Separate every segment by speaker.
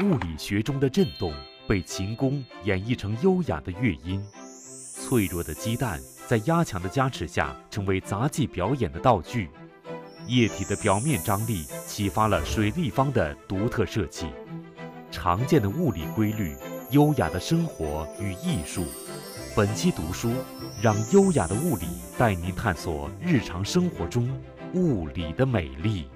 Speaker 1: 物理学中的震动被琴弓演绎成优雅的乐音，脆弱的鸡蛋在压强的加持下成为杂技表演的道具，液体的表面张力启发了水立方的独特设计。常见的物理规律，优雅的生活与艺术。本期读书，让优雅的物理带您探索日常生活中物理的美丽。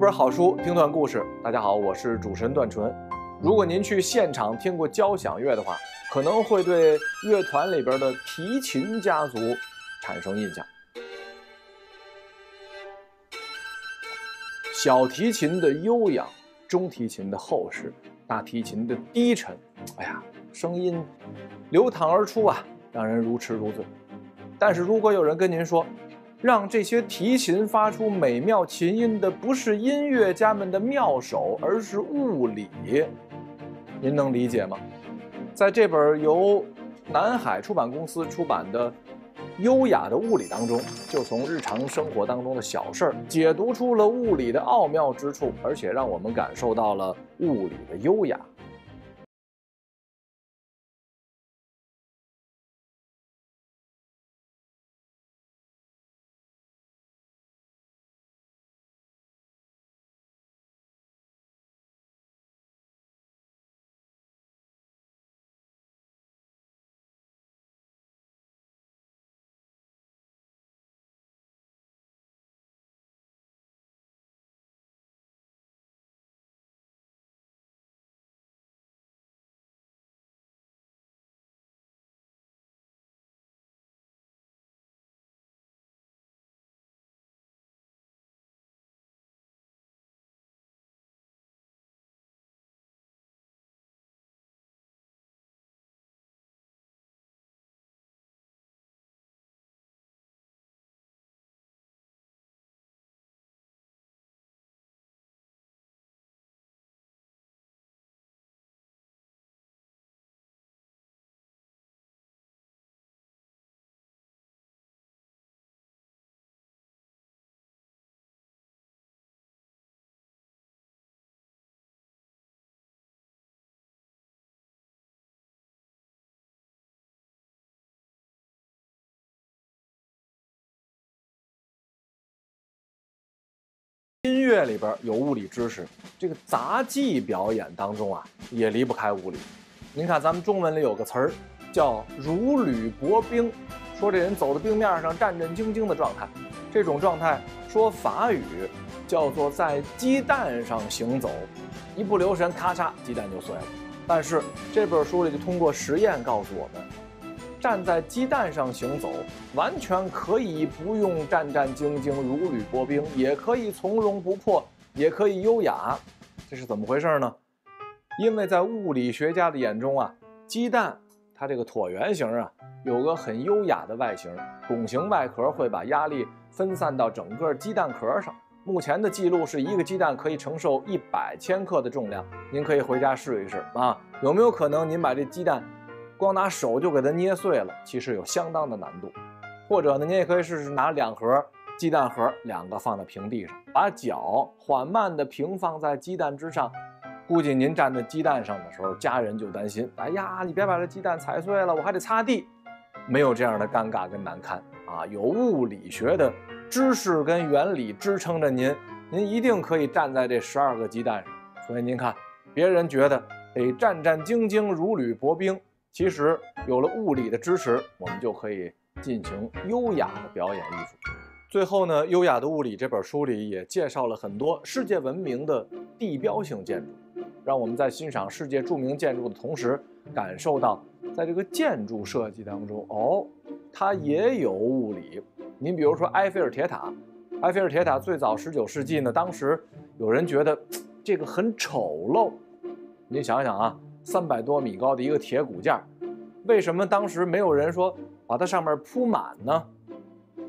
Speaker 2: 本好书，听段故事。大家好，我是主持人段纯。如果您去现场听过交响乐的话，可能会对乐团里边的提琴家族产生印象。小提琴的悠扬，中提琴的厚实，大提琴的低沉，哎呀，声音流淌而出啊，让人如痴如醉。但是如果有人跟您说，让这些提琴发出美妙琴音的不是音乐家们的妙手，而是物理。您能理解吗？在这本由南海出版公司出版的《优雅的物理》当中，就从日常生活当中的小事儿解读出了物理的奥妙之处，而且让我们感受到了物理的优雅。乐里边有物理知识，这个杂技表演当中啊，也离不开物理。您看，咱们中文里有个词儿叫“如履薄冰”，说这人走在冰面上战战兢兢的状态。这种状态说法语叫做在鸡蛋上行走，一不留神，咔嚓，鸡蛋就碎了。但是这本书里就通过实验告诉我们。站在鸡蛋上行走，完全可以不用战战兢兢、如履薄冰，也可以从容不迫，也可以优雅。这是怎么回事呢？因为在物理学家的眼中啊，鸡蛋它这个椭圆形啊，有个很优雅的外形，拱形外壳会把压力分散到整个鸡蛋壳上。目前的记录是一个鸡蛋可以承受一百千克的重量。您可以回家试一试啊，有没有可能您把这鸡蛋？光拿手就给它捏碎了，其实有相当的难度。或者呢，您也可以试试拿两盒鸡蛋盒，两个放在平地上，把脚缓慢地平放在鸡蛋之上。估计您站在鸡蛋上的时候，家人就担心：哎呀，你别把这鸡蛋踩碎了，我还得擦地。没有这样的尴尬跟难堪啊！有物理学的知识跟原理支撑着您，您一定可以站在这十二个鸡蛋上。所以您看，别人觉得得战战兢兢、如履薄冰。其实有了物理的支持，我们就可以进行优雅的表演艺术。最后呢，《优雅的物理》这本书里也介绍了很多世界闻名的地标性建筑，让我们在欣赏世界著名建筑的同时，感受到在这个建筑设计当中，哦，它也有物理。您比如说埃菲尔铁塔，埃菲尔铁塔最早十九世纪呢，当时有人觉得这个很丑陋。您想想啊。三百多米高的一个铁骨架，为什么当时没有人说把它上面铺满呢？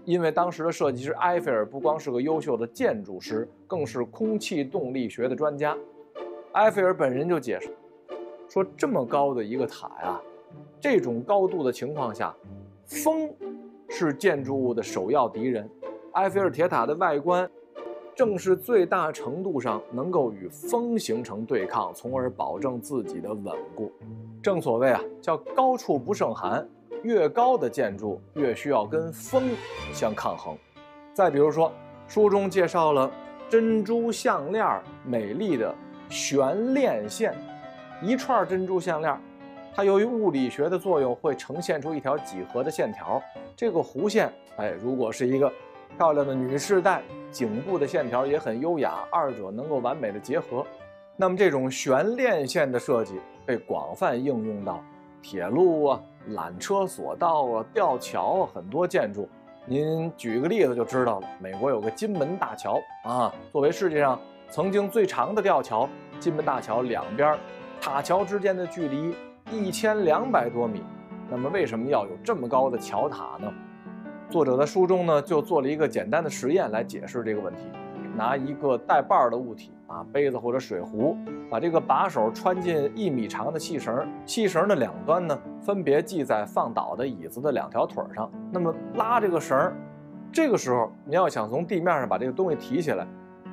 Speaker 2: 因为当时的设计师埃菲尔不光是个优秀的建筑师，更是空气动力学的专家。埃菲尔本人就解释说：“这么高的一个塔呀，这种高度的情况下，风是建筑物的首要敌人。埃菲尔铁塔的外观。”正是最大程度上能够与风形成对抗，从而保证自己的稳固。正所谓啊，叫高处不胜寒，越高的建筑越需要跟风相抗衡。再比如说，书中介绍了珍珠项链美丽的悬链线，一串珍珠项链，它由于物理学的作用会呈现出一条几何的线条。这个弧线，哎，如果是一个。漂亮的女士戴，颈部的线条也很优雅，二者能够完美的结合。那么这种悬链线的设计被广泛应用到铁路啊、缆车索道啊、吊桥啊很多建筑。您举个例子就知道了。美国有个金门大桥啊，作为世界上曾经最长的吊桥，金门大桥两边塔桥之间的距离一千两百多米。那么为什么要有这么高的桥塔呢？作者在书中呢，就做了一个简单的实验来解释这个问题。拿一个带把儿的物体啊，杯子或者水壶，把这个把手穿进一米长的细绳，细绳的两端呢，分别系在放倒的椅子的两条腿上。那么拉这个绳儿，这个时候你要想从地面上把这个东西提起来，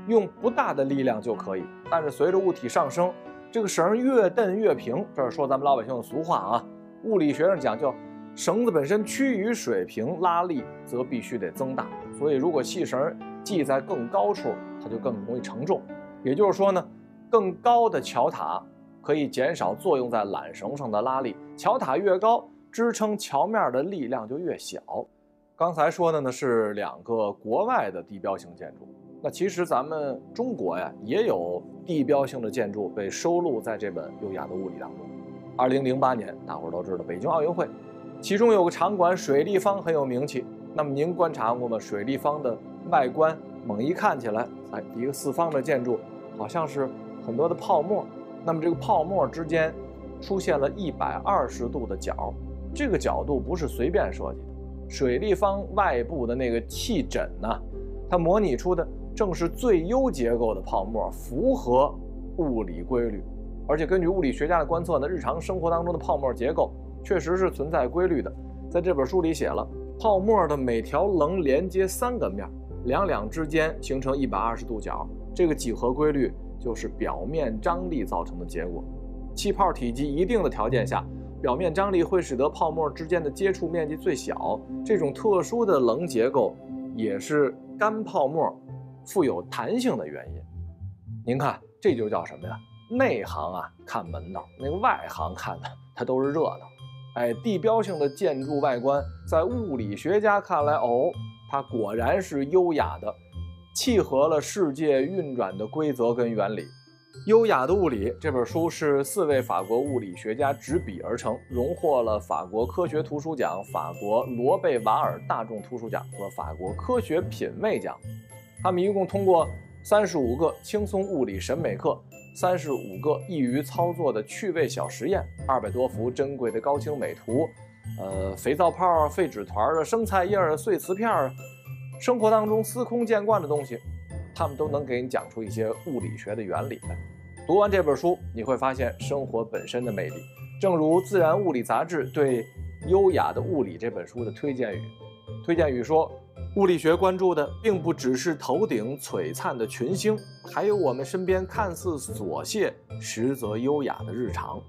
Speaker 2: 用不大的力量就可以。但是随着物体上升，这个绳越蹬越平。这是说咱们老百姓的俗话啊，物理学上讲叫。绳子本身趋于水平，拉力则必须得增大。所以，如果细绳系在更高处，它就更容易承重。也就是说呢，更高的桥塔可以减少作用在缆绳上的拉力。桥塔越高，支撑桥面的力量就越小。刚才说的呢是两个国外的地标性建筑。那其实咱们中国呀，也有地标性的建筑被收录在这本《优雅的物理》当中。二零零八年，大伙儿都知道北京奥运会。其中有个场馆水立方很有名气，那么您观察过吗？水立方的外观猛一看起来，哎，一个四方的建筑，好像是很多的泡沫。那么这个泡沫之间出现了一百二十度的角，这个角度不是随便设计的。水立方外部的那个气枕呢，它模拟出的正是最优结构的泡沫，符合物理规律。而且根据物理学家的观测呢，日常生活当中的泡沫结构。确实是存在规律的，在这本书里写了，泡沫的每条棱连接三个面，两两之间形成一百二十度角，这个几何规律就是表面张力造成的结果。气泡体积一定的条件下，表面张力会使得泡沫之间的接触面积最小。这种特殊的棱结构也是干泡沫富有弹性的原因。您看，这就叫什么呀？内行啊看门道，那个外行看的它都是热闹。哎，地标性的建筑外观，在物理学家看来，哦，它果然是优雅的，契合了世界运转的规则跟原理。《优雅的物理》这本书是四位法国物理学家执笔而成，荣获了法国科学图书奖、法国罗贝瓦尔大众图书奖和法国科学品味奖。他们一共通过三十五个轻松物理审美课。三十五个易于操作的趣味小实验，二百多幅珍贵的高清美图，呃，肥皂泡、废纸团儿、生菜叶儿、碎瓷片儿，生活当中司空见惯的东西，他们都能给你讲出一些物理学的原理来。读完这本书，你会发现生活本身的魅力。正如《自然物理》杂志对《优雅的物理》这本书的推荐语，推荐语说。物理学关注的并不只是头顶璀璨的群星，还有我们身边看似琐屑实则优雅的日常。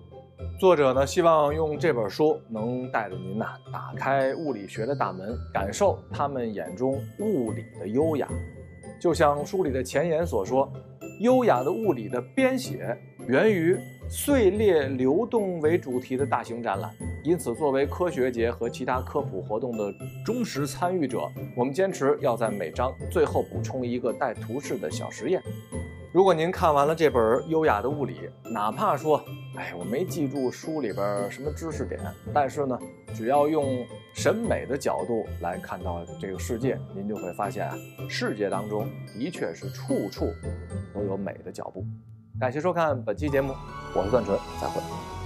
Speaker 2: 作者呢，希望用这本书能带着您呐，打开物理学的大门，感受他们眼中物理的优雅。就像书里的前言所说，优雅的物理的编写源于碎裂流动为主题的大型展览。因此，作为科学节和其他科普活动的忠实参与者，我们坚持要在每章最后补充一个带图示的小实验。如果您看完了这本《优雅的物理》，哪怕说，哎，我没记住书里边什么知识点，但是呢，只要用审美的角度来看到这个世界，您就会发现啊，世界当中的确是处处都有美的脚步。感谢收看本期节目，我是段纯，再会。